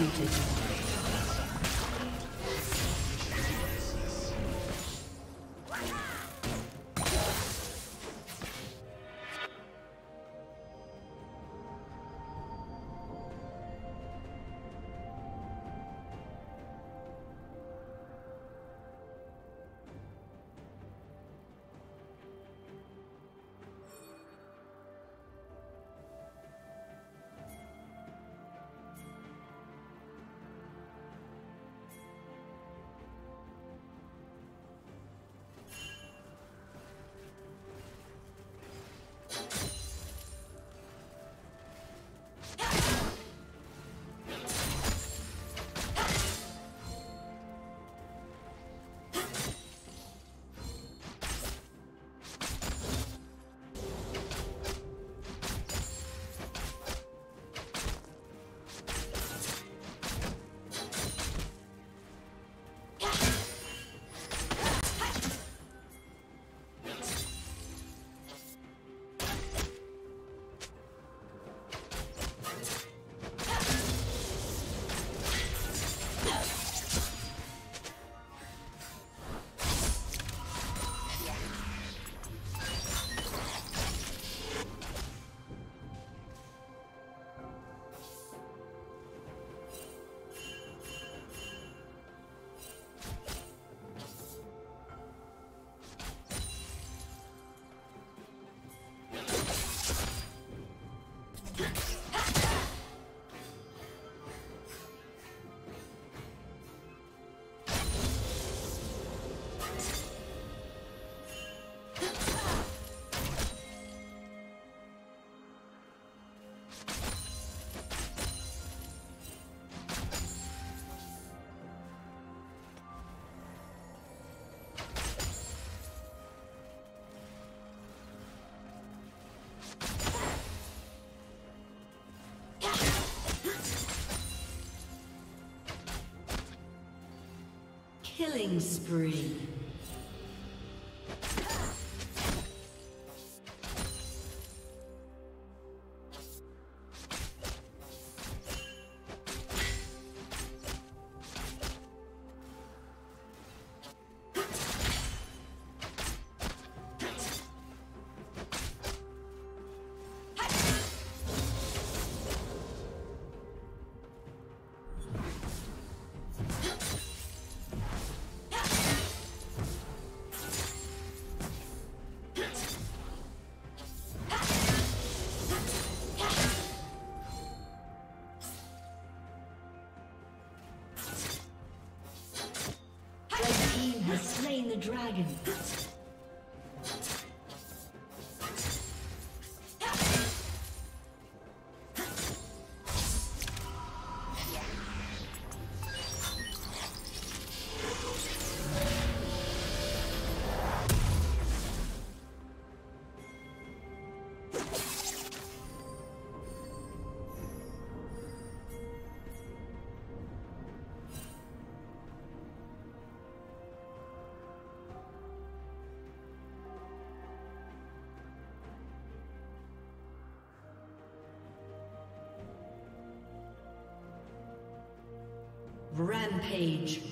executed. Yes. Killing spree. The dragon. Rampage.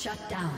Shut down.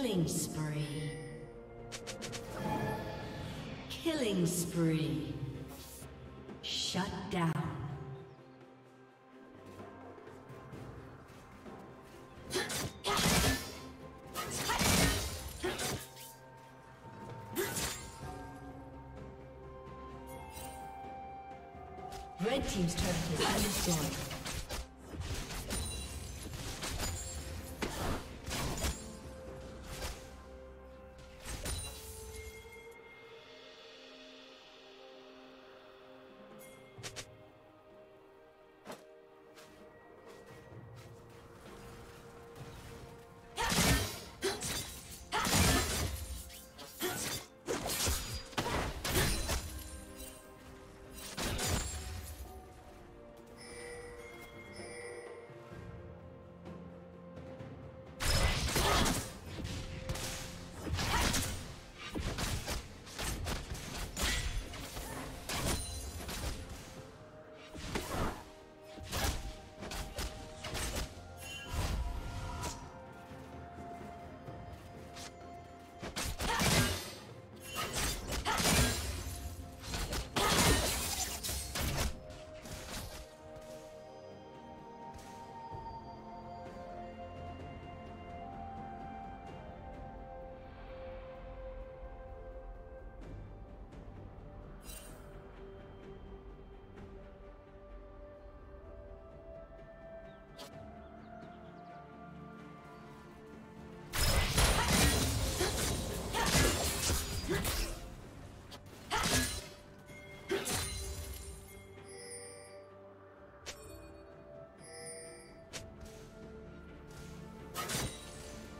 Killing spree. Killing spree. Shut down. Red Team's turret has been destroyed.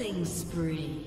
Killing spree.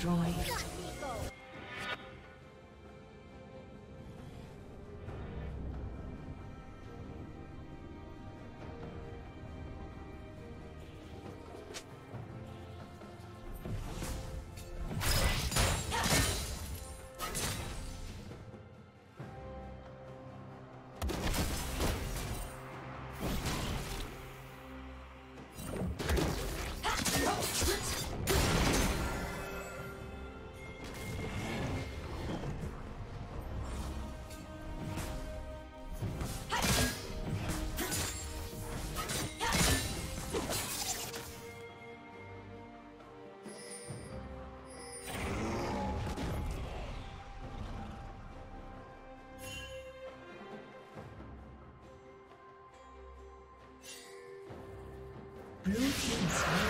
Destroyed. Team slain